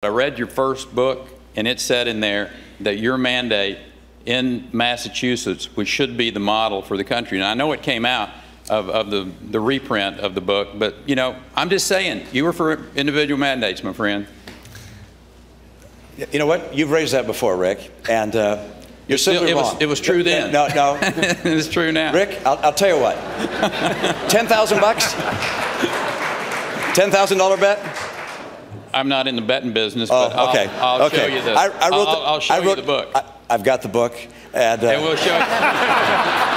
I read your first book, and it said in there that your mandate in Massachusetts which should be the model for the country. And I know it came out of, of the, the reprint of the book, but, you know, I'm just saying, you were for individual mandates, my friend. You know what? You've raised that before, Rick, and uh, you're simply it, was, wrong. it was true then. No, no. it's true now. Rick, I'll, I'll tell you what. Ten thousand bucks. Ten thousand dollar bet. I'm not in the betting business, Oh, but okay. I'll, I'll okay. show you the. I, I wrote I'll, the, I'll show I wrote, you the book. I, I've got the book, and, uh, and we'll show you.